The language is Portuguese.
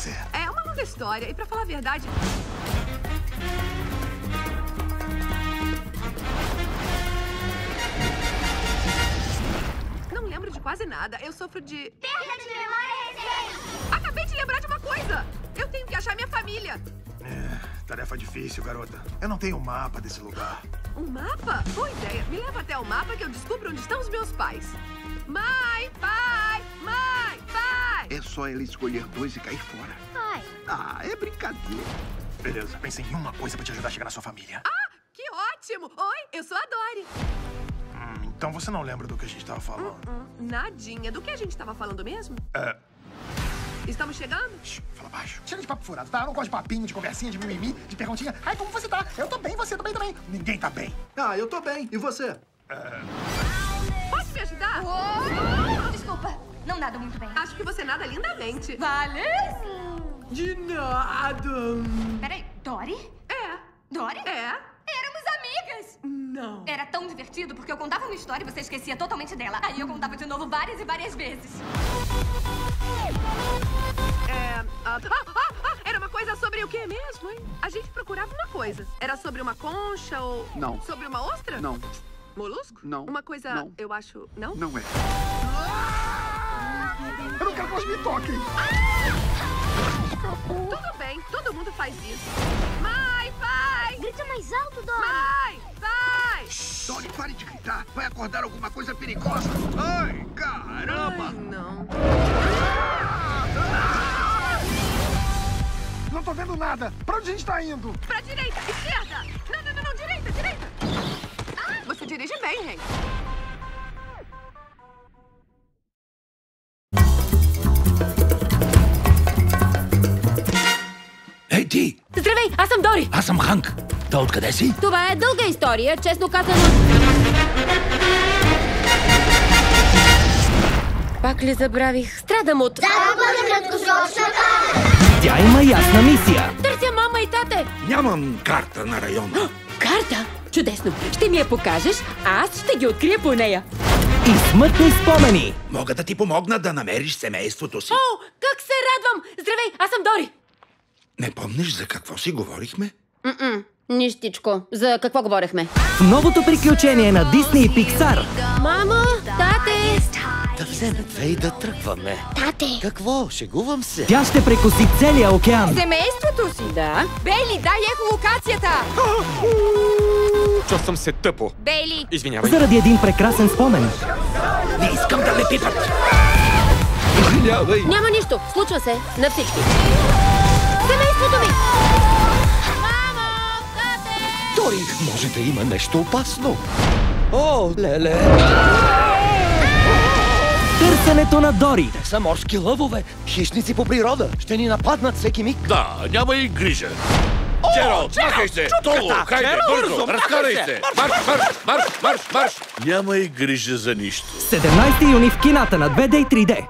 Você é? Uma longa história, e pra falar a verdade. Não lembro de quase nada. Eu sofro de. Perda de memória recente. Acabei de lembrar de uma coisa! Eu tenho que achar minha família. É, tarefa difícil, garota. Eu não tenho um mapa desse lugar. Um mapa? Boa ideia. Me leva até o mapa que eu descubro onde estão os meus pais. Mãe, pai, só ela escolher dois e cair fora. Pai, Ah, é brincadeira. Beleza, pense em uma coisa pra te ajudar a chegar na sua família. Ah, que ótimo! Oi, eu sou a Dory. Hum, então você não lembra do que a gente tava falando? Hum, nadinha. Do que a gente estava falando mesmo? É. Estamos chegando? Shh, fala baixo. Chega de papo furado, tá? Eu não gosto de papinho, de conversinha, de mimimi, de perguntinha. Ai, como você tá? Eu tô bem, você também também. Ninguém tá bem. Ah, eu tô bem. E você? Pode me ajudar? desculpa. Não nada muito bem. Acho que você nada lindamente. Vale? De nada. Peraí, Dory? É. Dory? É. Éramos amigas. Não. Era tão divertido porque eu contava uma história e você esquecia totalmente dela. Aí eu contava de novo várias e várias vezes. É. ah, ah, ah, ah, era uma coisa sobre o que mesmo, hein? A gente procurava uma coisa. Era sobre uma concha ou. Não. Sobre uma ostra? Não, Molusco? Não. Uma coisa. Não. Eu acho. Não? não é. Eu me toquem. Tudo bem, todo mundo faz isso. Mãe, pai! Grita mais alto, Dory. Mãe, pai! Dory, pare de gritar. Vai acordar alguma coisa perigosa. Ai, caramba! Ai, não. Não tô vendo nada. Pra onde a gente tá indo? Pra direita, esquerda! Não, não, não, não, direita, direita! Ah, você dirige bem, Hank. Здравей, аз съм Дори. Аз съм Ханк. Та откъде си? Това е дълга история, честно казано. Пак ли забравих? Страдам от... Загуба на краткосрочната. Тя има ясна мисия. Търся мама и тате. Нямам карта на района. Карта? Чудесно. Ще ми я покажеш, а аз ще ги открия по нея. И смътни спомени. Мога да ти помогна да намериш семейството си. О, как се радвам! Здравей, аз съм Дори. Не помниш за какво си говорихме? М-м, нищичко. За какво говорехме? В новото приключение на Дисни и Пиксар. Мамо, тате! Да вземе две и да тръгваме. Тате. Какво? Шегувам се. Тя ще прекоси целия океан. Семейството си, да. Бейли, дай ехолокацията! Чувствам се тъпо. Бейли! Извинявай. Заради един прекрасен спомен. Не искам да ме пипат. Извинявай. Няма нищо. Случва се на всички. Семейството ми! Мамо! Тате! Дори, може да има нещо опасно. О, леле! Търсенето на Дори. Те са морски лъвове, хищници по природа. Ще ни нападнат всеки миг. Да, няма и грижа. Джералд, махай се! Толу, хайде, бързо, разкарай се! Марш, марш, марш, марш, марш! Няма и грижа за нищо. 17 юни в кината на 2D и 3D.